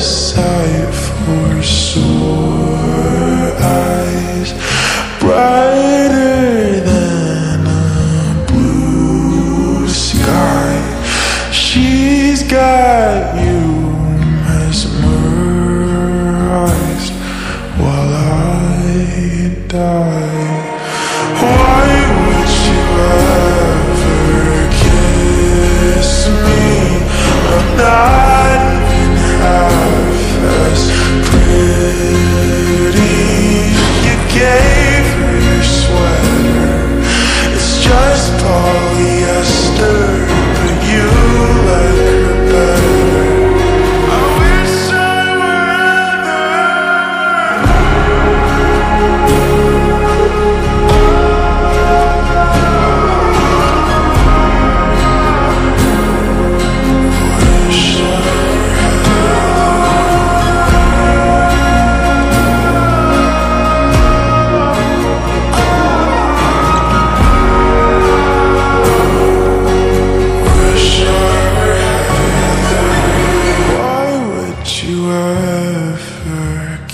sight for sore eyes. Brighter